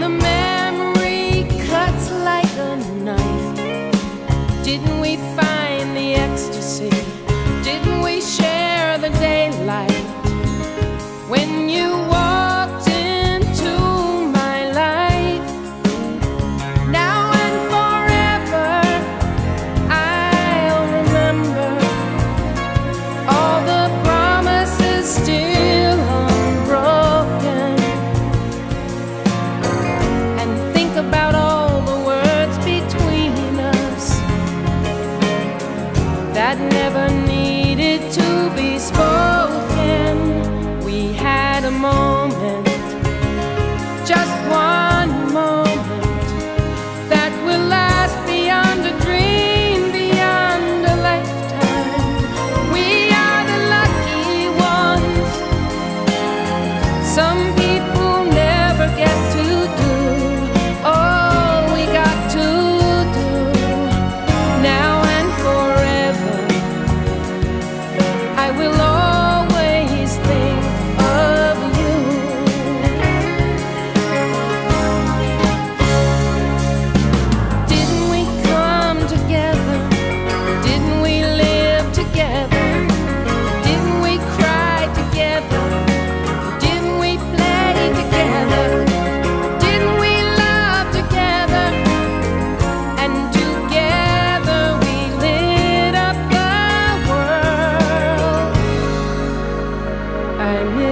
The memory cuts like a knife. Didn't we find the ecstasy? that never needed to be spoken. We had a moment.